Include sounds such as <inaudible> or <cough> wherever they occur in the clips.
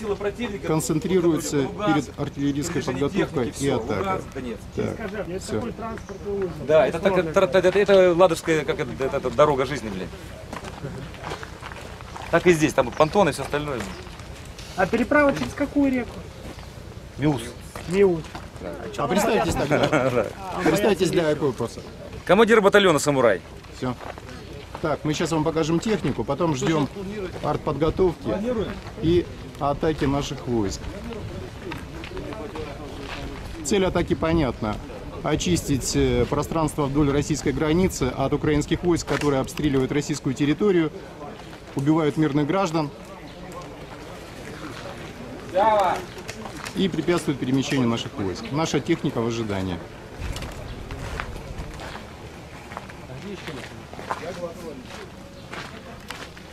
Сила противника концентрируется Луганск, перед артиллерийской подготовкой техники, и атакой. Так, все. какой транспортный узел? Да, это, так, это, это, это ладожская как это, дорога жизни, блин. Так и здесь, там понтон и все остальное. А переправа через какую реку? Миус. Миут. А представьтесь тогда. <laughs> Представьтесь для вопроса. Командир батальона «Самурай». Все. Так, мы сейчас вам покажем технику, потом ждем артподготовки и атаки наших войск. Цель атаки понятна. Очистить э, пространство вдоль российской границы от украинских войск, которые обстреливают российскую территорию, убивают мирных граждан и препятствуют перемещению наших войск. Наша техника в ожидании.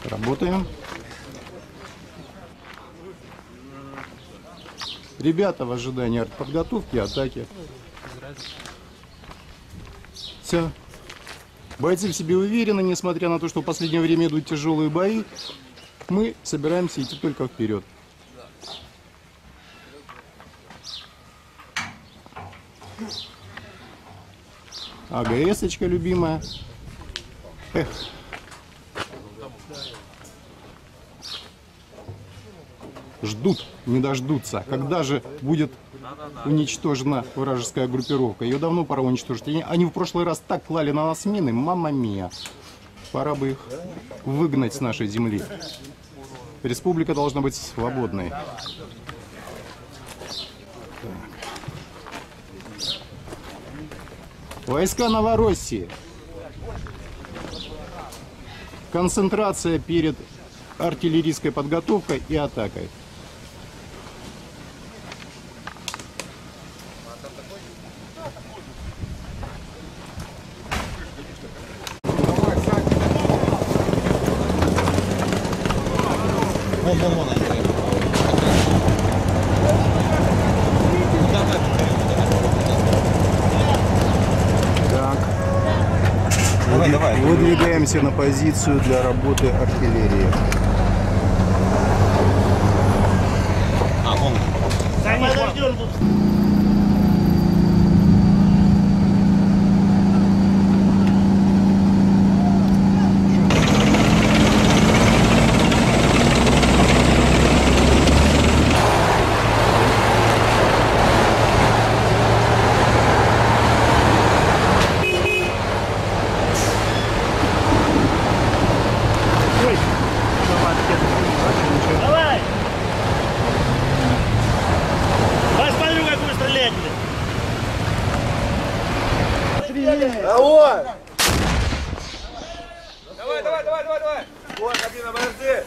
Работаем. Ребята в ожидании подготовки, атаки. Все. Бойцы в себе уверены, несмотря на то, что в последнее время идут тяжелые бои. Мы собираемся идти только вперед. АГС-очка любимая. Эх. Ждут, не дождутся. Когда же будет уничтожена вражеская группировка? Ее давно пора уничтожить. Они, в прошлый раз так клали на нас мины, мама мия. Пора бы их выгнать с нашей земли. Республика должна быть свободной. Войска Новороссии. Концентрация перед артиллерийской подготовкой и атакой. Так. Давай, давай. Выдвигаемся на позицию для работы артиллерии. Давай! Давай, давай, давай, давай, давай. Вот, кабина, подожди.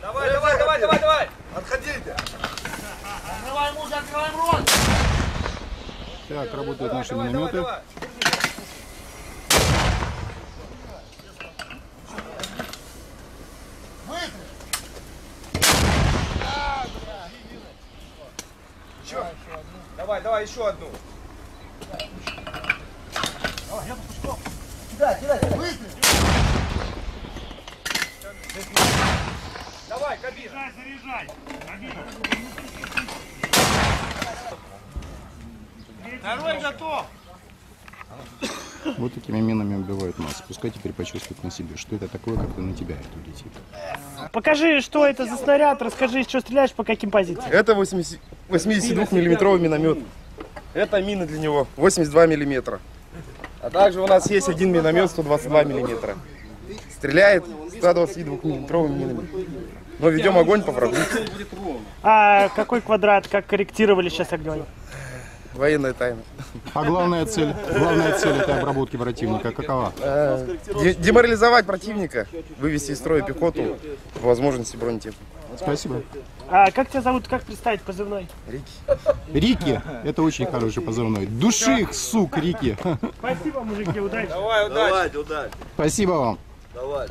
Давай, давай, давай, давай, давай. Отходите. Открываем уши, открываем рот! Так, работают наши Давай, давай, минометы. давай. Еще. Давай, давай, еще одну. Давай, кабина. Заряжай! Второй готов! Вот такими минами убивают нас. Пускай теперь почувствуют на себе, что это такое, когда на тебя это летит. Покажи, что это за снаряд, расскажи, что стреляешь, по каким позициям. Это 80 82-миллиметровый миномет. Это мины для него 82 миллиметра. А также у нас есть один миномет 122 миллиметра. Стреляет 122 миллиметровыми минами. Но ведем огонь по врагу. А какой квадрат, как корректировали сейчас огонь? Военная тайна. А главная цель, главная цель этой обработки противника какова? Э, де- деморализовать противника, вывести из строя пехоту, по возможности бронетехнику. Спасибо. А как тебя зовут, как представить позывной? Рики, это очень хороший позывной. Души их, сук, Рики. Спасибо, мужики, удачи. Давай, удачи. Спасибо вам. Давай.